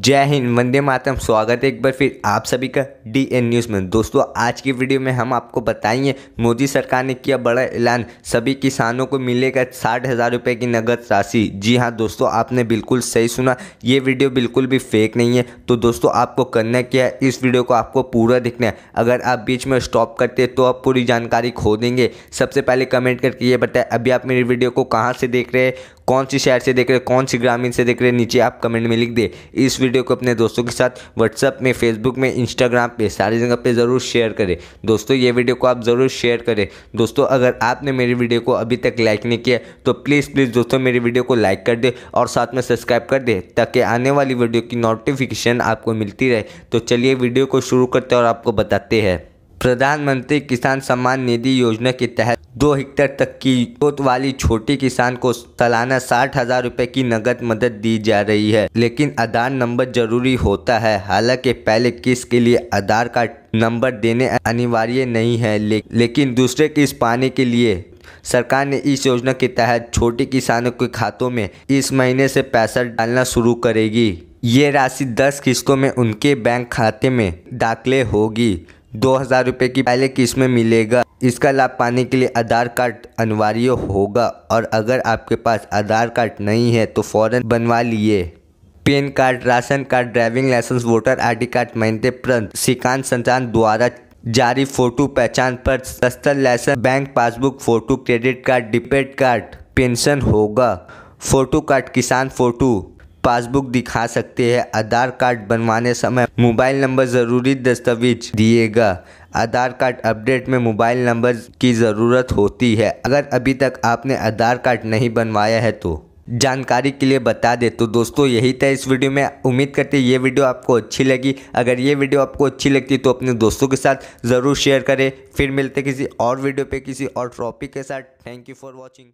जय हिंद, वंदे मातरम। स्वागत है एक बार फिर आप सभी का डी एन न्यूज़ में। दोस्तों, आज की वीडियो में हम आपको बताएँगे, मोदी सरकार ने किया बड़ा ऐलान। सभी किसानों को मिलेगा साठ हज़ार रुपये की नगद राशि। जी हाँ दोस्तों, आपने बिल्कुल सही सुना। ये वीडियो बिल्कुल भी फेक नहीं है। तो दोस्तों, आपको करना क्या है? इस वीडियो को आपको पूरा देखना है। अगर आप बीच में स्टॉप करते तो आप पूरी जानकारी खो देंगे। सबसे पहले कमेंट करके ये बताएँ, अभी आप मेरी वीडियो को कहाँ से देख रहे हैं? कौन सी शहर से देख रहे कौन सी ग्रामीण से देख रहे नीचे आप कमेंट में लिख दे। इस वीडियो को अपने दोस्तों के साथ व्हाट्सअप में फेसबुक में इंस्टाग्राम पे, सारी जगह पे ज़रूर शेयर करें। दोस्तों, ये वीडियो को आप ज़रूर शेयर करें। दोस्तों, अगर आपने मेरी वीडियो को अभी तक लाइक नहीं किया तो प्लीज़ प्लीज़ दोस्तों, मेरी वीडियो को लाइक कर दे और साथ में सब्सक्राइब कर दे, ताकि आने वाली वीडियो की नोटिफिकेशन आपको मिलती रहे। तो चलिए वीडियो को शुरू करते और आपको बताते हैं। प्रधानमंत्री किसान सम्मान निधि योजना के तहत दो हेक्टेयर तक की जोत वाली छोटी किसान को सालाना साठ हज़ार रुपए की नगद मदद दी जा रही है लेकिन आधार नंबर ज़रूरी होता है। हालाँकि पहले किस्त के लिए आधार कार्ड नंबर देने अनिवार्य नहीं है ले, लेकिन दूसरे किस्त पाने के लिए सरकार ने इस योजना के तहत छोटे किसानों के खातों में इस महीने से पैसा डालना शुरू करेगी। ये राशि दस किस्तों में उनके बैंक खाते में दाखिले होगी। दो हज़ार रुपये की पहले किस्त में मिलेगा। इसका लाभ पाने के लिए आधार कार्ड अनिवार्य होगा और अगर आपके पास आधार कार्ड नहीं है तो फ़ौरन बनवा लिए। PAN card, ration card, driving licence, voter ID card मानते प्रंत सिकान संचान द्वारा जारी फ़ोटो पहचान पर दस्तर licence, bank passbook, photo, credit card, debit card, pension होगा। फ़ोटो कार्ड, किसान फ़ोटो। पासबुक दिखा सकते हैं। आधार कार्ड बनवाने समय मोबाइल नंबर ज़रूरी दस्तावेज़ दिएगा। आधार कार्ड अपडेट में मोबाइल नंबर की ज़रूरत होती है। अगर अभी तक आपने आधार कार्ड नहीं बनवाया है तो जानकारी के लिए बता दे। तो दोस्तों, यही था इस वीडियो में। उम्मीद करते ये वीडियो आपको अच्छी लगी। अगर ये वीडियो आपको अच्छी लगती तो अपने दोस्तों के साथ ज़रूर शेयर करें। फिर मिलते किसी और वीडियो पे किसी और टॉपिक के साथ। Thank you for watching